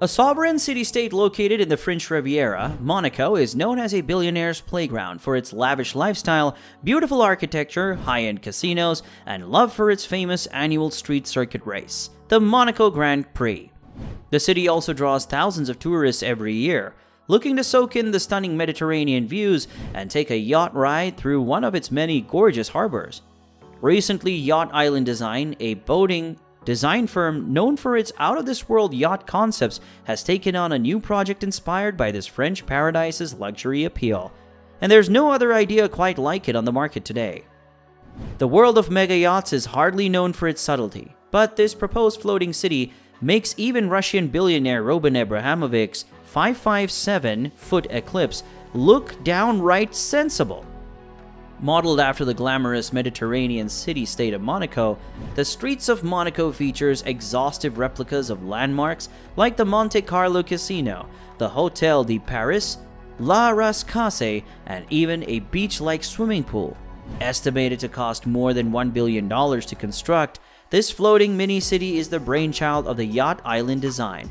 A sovereign city-state located in the French Riviera, Monaco is known as a billionaire's playground for its lavish lifestyle, beautiful architecture, high-end casinos, and love for its famous annual street circuit race, the Monaco Grand Prix. The city also draws thousands of tourists every year, looking to soak in the stunning Mediterranean views and take a yacht ride through one of its many gorgeous harbors. Recently, Yacht Island Design, a boating design firm known for its out of this world yacht concepts, has taken on a new project inspired by this French paradise's luxury appeal. And there's no other idea quite like it on the market today. The world of mega yachts is hardly known for its subtlety, but this proposed floating city makes even Russian billionaire Roman Abramovich's 557 foot Eclipse look downright sensible. Modeled after the glamorous Mediterranean city-state of Monaco, the streets of Monaco features exhaustive replicas of landmarks like the Monte Carlo Casino, the Hotel de Paris, La Rascasse, and even a beach-like swimming pool. Estimated to cost more than $1 billion to construct, this floating mini-city is the brainchild of the Yacht Island design,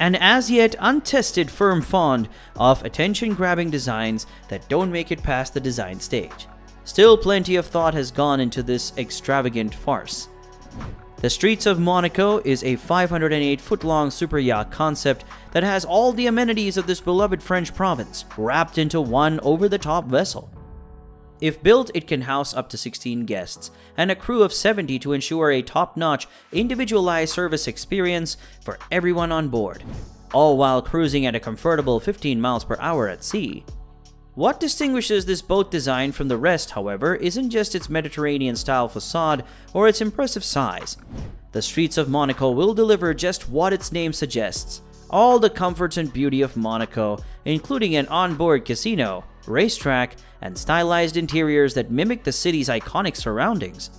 an as yet untested firm fond of attention grabbing designs that don't make it past the design stage. Still, plenty of thought has gone into this extravagant farce. The Streets of Monaco is a 508 foot long super yacht concept that has all the amenities of this beloved French province wrapped into one over the top vessel. If built, it can house up to 16 guests and a crew of 70 to ensure a top-notch, individualized service experience for everyone on board, all while cruising at a comfortable 15 miles per hour at sea. What distinguishes this boat design from the rest, however, isn't just its Mediterranean-style facade or its impressive size. The streets of Monaco will deliver just what its name suggests, all the comforts and beauty of Monaco, including an onboard casino, racetrack, and stylized interiors that mimic the city's iconic surroundings.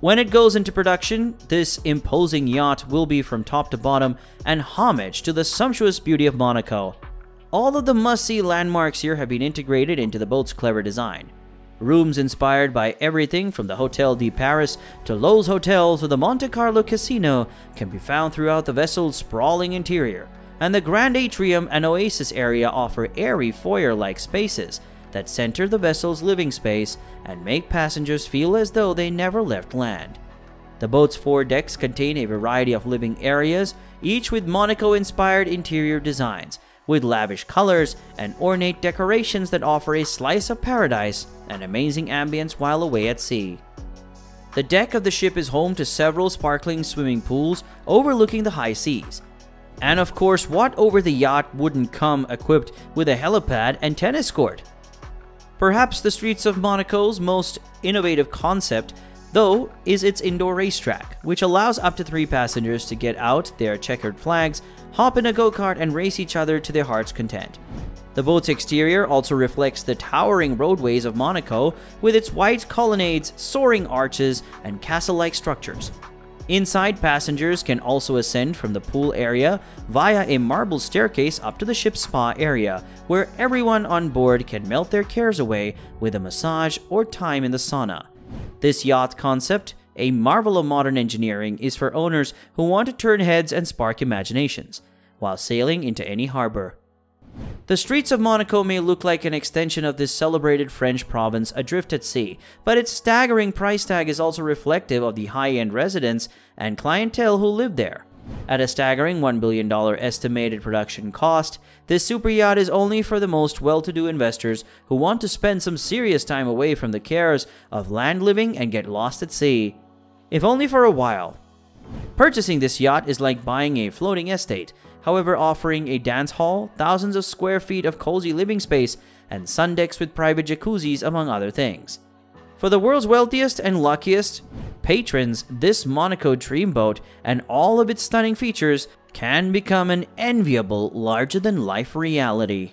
When it goes into production, this imposing yacht will be from top to bottom an homage to the sumptuous beauty of Monaco. All of the must-see landmarks here have been integrated into the boat's clever design. Rooms inspired by everything from the Hotel de Paris to Loews Hotels or the Monte Carlo Casino can be found throughout the vessel's sprawling interior, and the Grand Atrium and Oasis area offer airy foyer-like spaces that center the vessel's living space and make passengers feel as though they never left land. The boat's four decks contain a variety of living areas, each with Monaco-inspired interior designs, with lavish colors and ornate decorations that offer a slice of paradise and amazing ambience while away at sea. The deck of the ship is home to several sparkling swimming pools overlooking the high seas. And of course, what over the yacht wouldn't come equipped with a helipad and tennis court? Perhaps the streets of Monaco's most innovative concept, though, is its indoor racetrack, which allows up to three passengers to get out their checkered flags, hop in a go-kart, and race each other to their heart's content. The boat's exterior also reflects the towering roadways of Monaco with its white colonnades, soaring arches, and castle-like structures. Inside, passengers can also ascend from the pool area via a marble staircase up to the ship's spa area, where everyone on board can melt their cares away with a massage or time in the sauna. This yacht concept, a marvel of modern engineering, is for owners who want to turn heads and spark imaginations, while sailing into any harbor. The streets of Monaco may look like an extension of this celebrated French province adrift at sea, but its staggering price tag is also reflective of the high-end residents and clientele who live there. At a staggering $1 billion estimated production cost, this super yacht is only for the most well-to-do investors who want to spend some serious time away from the cares of land living and get lost at sea. If only for a while. Purchasing this yacht is like buying a floating estate, however offering a dance hall, thousands of square feet of cozy living space, and sun decks with private jacuzzis among other things. For the world's wealthiest and luckiest patrons, this Monaco Dreamboat and all of its stunning features can become an enviable larger-than-life reality.